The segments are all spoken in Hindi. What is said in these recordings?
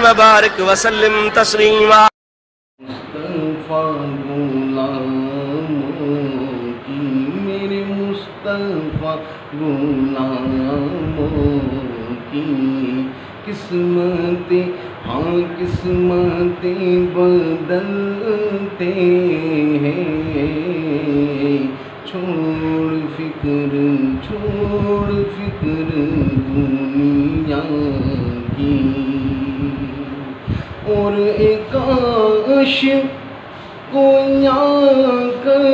व बारिक व सल्लिम तस्लीमा मुस्तफ़ा गुलामों की मेरे मुस्तफ़ा गुलामों की किस्मतें हाँ किस्मतें बदलते हैं छोड़ फ़िक्र छोड़ फ़िक्र दुनिया की और एक आश को कर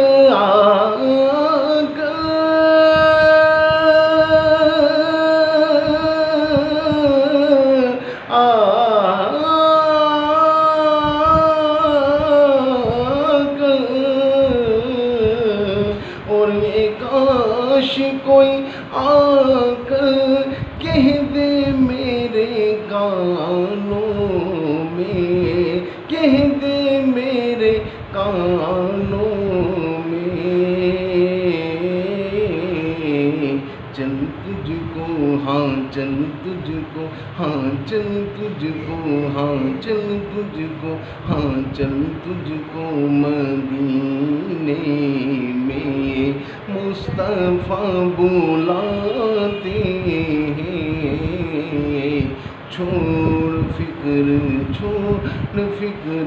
কই আ चल तुझको हाँ चल तुझको हाँ चल तुझको हाँ चल तुझको हाँ चल तुझको मदीने में मुस्तफ़ा बुलाते हैं। छोड़ फ़िक्र छोड़ फ़िक्र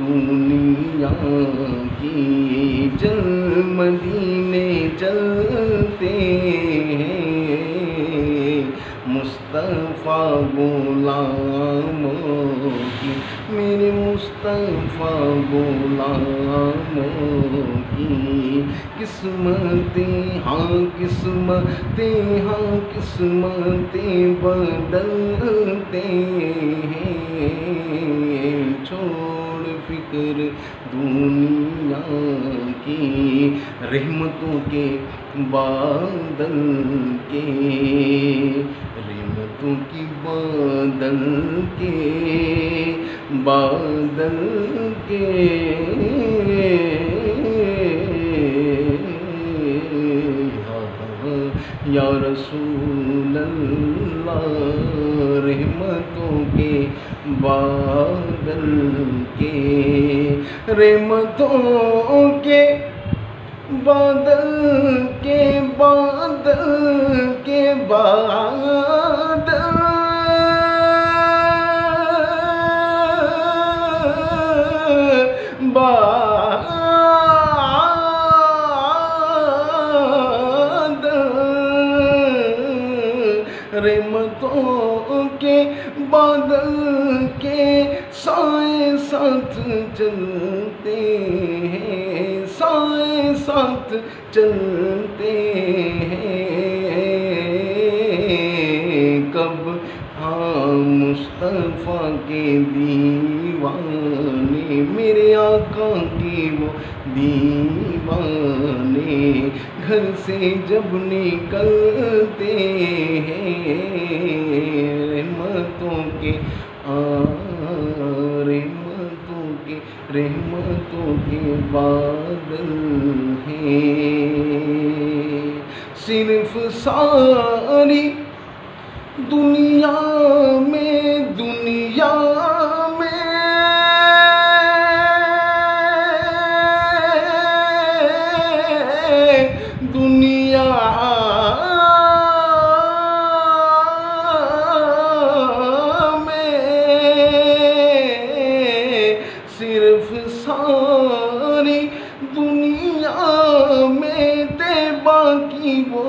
दुनिया की। जल मदीने चलते हैं। मुस्तफ़ा की मेरे मुस्तफ़ा गुलामों की किस्मतें हाँ किस्मतें हाँ किस्मतें बदलते हैं। छोड़ फ़िक्र दुनिया की, रहमतों के बादल के, रहमतों की बादल के बादल के। या रसूल अल्लाह रहमतों के बादल के रहमतों के बादल के बादल के बादल। बादल के साए साथ चलते हैं, साए साथ चलते हैं। कब हाँ मुस्तफ़ा के दीवाने, मेरे आका की वो दीवाने, घर से जब निकलते हैं के रहमतों के रहमतों के बादल हैं। सिर्फ़ सारी दुनिया सारी दुनिया में ते बाकी वो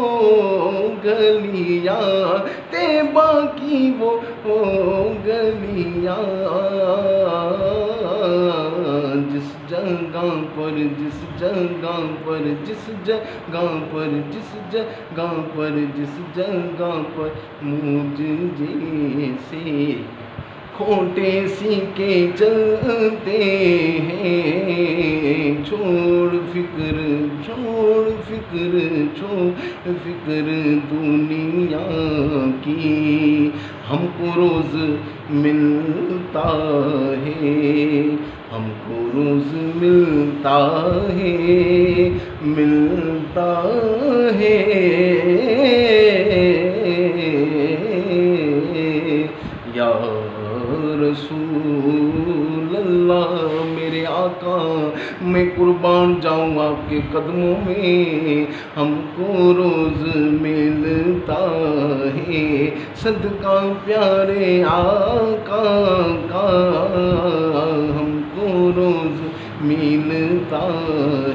गलियाँ, ते बाकी वो गलियाँ। जिस जगह पर, जिस जगह पर, जिस जगह पर, जिस जगह पर, जिस जगह पर मुझ जैसे खोटे सीके चलते हैं। छोड़ फ़िक्र छोड़ फ़िक्र छोड़ फ़िक्र दुनिया की। हमको रोज मिलता है, हमको रोज मिलता है मिलता है। रसूल अल्लाह मेरे आका, मैं कुर्बान जाऊँ आपके कदमों में। हमको रोज़ मिलता है सदका प्यारे आका का। हमको रोज़ मिलता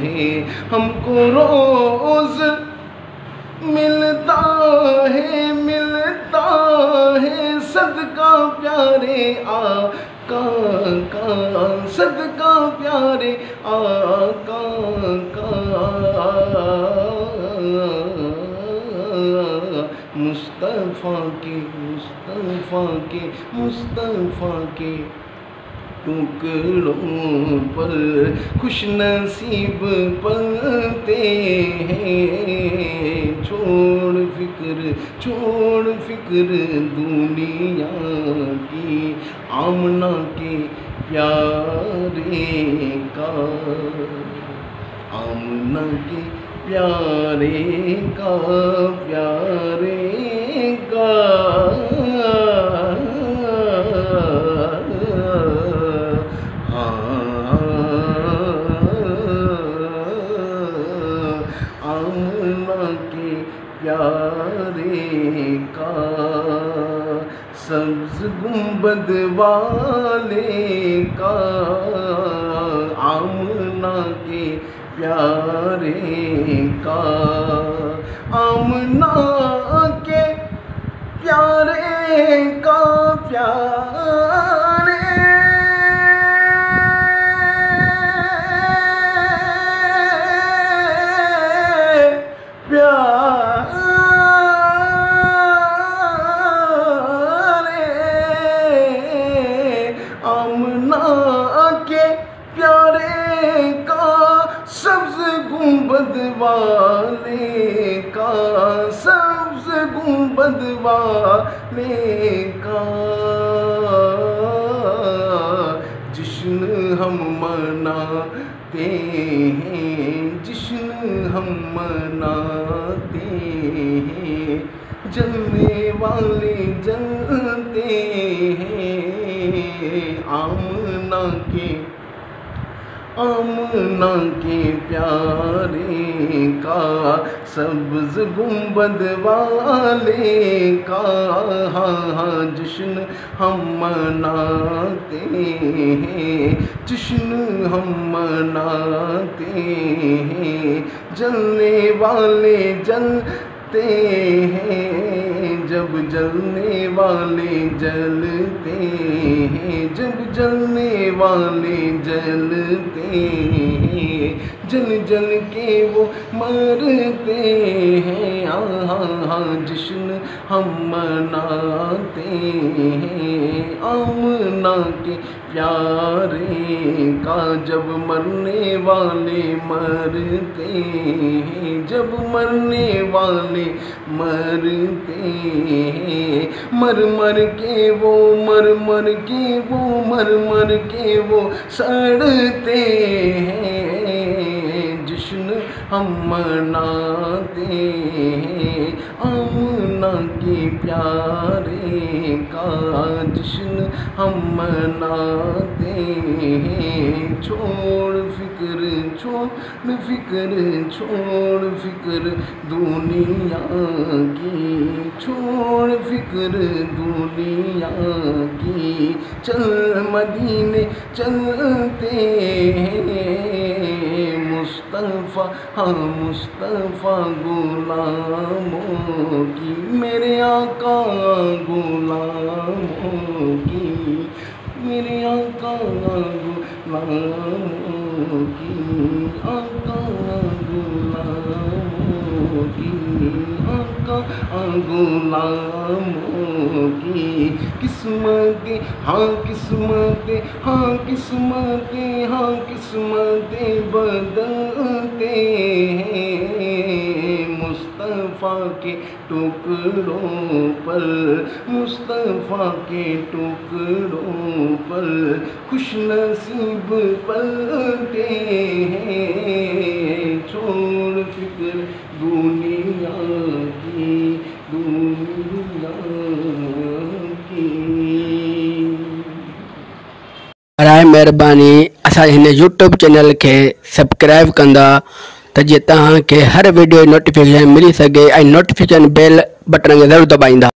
है, हमको रोज़ मिलता है। प्यारे आका का सदका प्यारे आका का मुस्तफ़ा के मुस्तफ़ा के मुस्तफ़ा के। टुकड़ों पर खुश नसीब पलते हैं। छोड़ फ़िक्र छोड़ फ़िक्र दुनिया की, आमना के प्यारे का, आमना के प्यारे का प्यारे का। सब्ज गुंबद वाले का आमना के प्यारे का। आमना के प्यारे का प्यारे। वाले का। जिश्न हम मनाते हैं, जिश्न हम मनाते हैं। जलने वाले जलते हैं, आमना के आमना के प्यारे का, सब्ज गुंबद वाले का। हाँ हाँ जश्न हम मनाते हैं, जश्न हम मनाते हैं। जलने वाले जलते हैं, जब जलने वाले जलते हैं, जब जलने वाले जलते हैं, जल जल के वो मरते हैं हाँ हाँ जश्न हम मनाते हैं, आमना के प्यारे का जब मरने वाले मरते हैं, जब मरने वाले मरते हैं। मर मर के वो, मर मर के वो, मर मर के वो सड़ते हैं। हम मनाते हैं आमना के प्यारे का जश्न हम मनाते हैं छोड़ फ़िक्र छोड़ फ़िक्र छोड़ फ़िक्र दुनिया की। छोड़ फ़िक्र दुनिया की। चल मदीने चलते हैं। मुस्तफ़ा हाँ मुस्तफ़ा गुलामों की, मेरे आका गुलामों की, मेरे आका गुलामों की, आका गुलामों की, आका गुलामों की, किस्मतें हाँ किस्मतें हाँ किस्मतें हाँ किस्मतें बदलते हैं मुस्तफ़ा के टुकड़ों पर, मुस्तफ़ा के टुकड़ों पर खुश नसीब पलते हैं। छोड़ फ़िक्र दुनिया की दुनिया की। बराए महिरबानी। हिन यूट्यूब चैनल के सब्सक्राइब कंदा त जीअं तव्हांखे हर वीडियो नोटिफिकेशन मिली ऐं नोटिफिकेशन बेल बटन खे ज़रूरु दॿाईंदा